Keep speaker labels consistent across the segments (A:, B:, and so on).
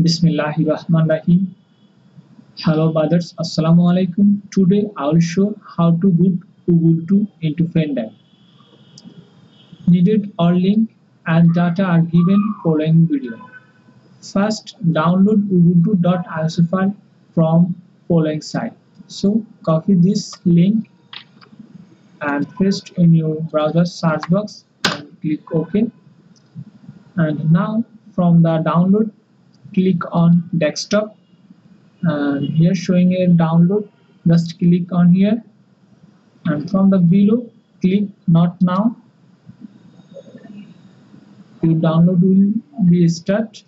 A: Bismillahirrahmanirrahim. Hello brothers, Assalamu alaikum. Today I will show how to boot Ubuntu into Fender. Needed all link and data are given following video. First, download ubuntu.iso file from following site. So copy this link and paste in your browser search box and click OK. And now from the download click on desktop. Here showing a download. Just click on here. And from the below click not now. Your download will be start.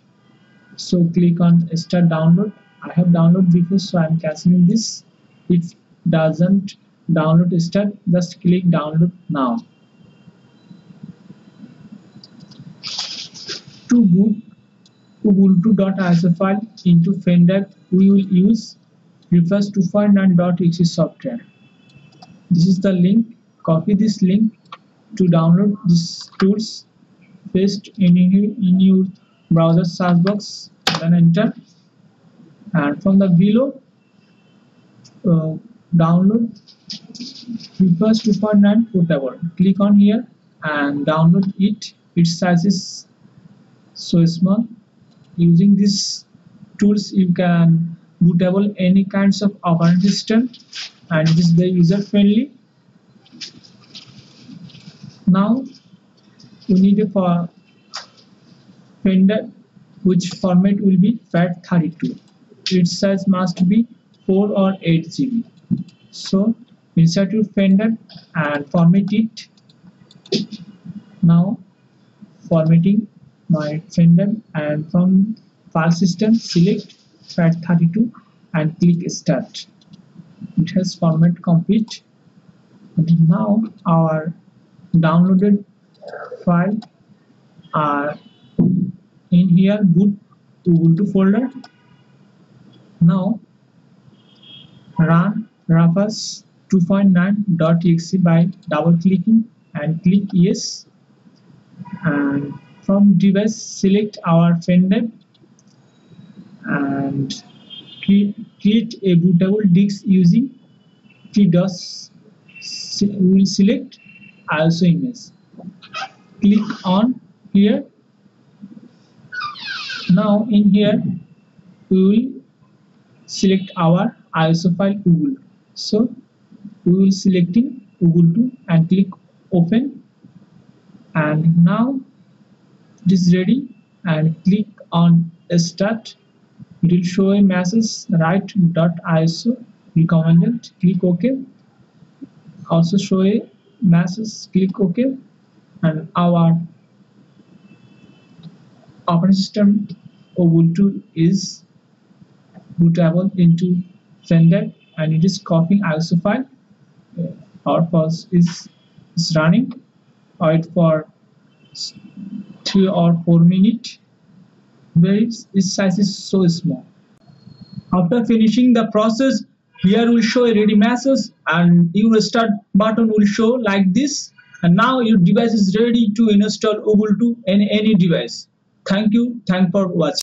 A: So click on start download. I have download before so I'm canceling this. If doesn't download start. Just click download now. To boot ubuntu.iso file into Fender we will use Rufus to Rufus 2.9.exe software. This is the link. Copy this link to download these tools. Paste in, your, in your browser search box then enter. And from the below uh, download Rufus 2.9 portable click on here and download it. Its size is so small using these tools you can bootable any kinds of operating system and it is very user friendly now we need a Fender which format will be FAT32 its size must be 4 or 8 GB so insert your Fender and format it. Now formatting my Fender and from file system select FAT32 and click start. It has format complete. And now our downloaded file are in here boot ubuntu folder. Now run rufus 2.9.exe by double clicking and click yes. And from device select our Fender and create a bootable disk using tdos we will select ISO image. Click on here. Now in here we will select our ISO file google. So we will selecting Ubuntu and click open. And now it is ready and click on start. It will show a message write.iso recommended click ok. Also show a message click ok. And our operating system ubuntu is bootable into fender and it is copying iso file. Uh, our pulse is, is running. Wait for three or four minutes where its, size is so small. After finishing the process, here will show a ready message and your start button will show like this and now your device is ready to install Ubuntu in any device. Thank you. Thank for watching.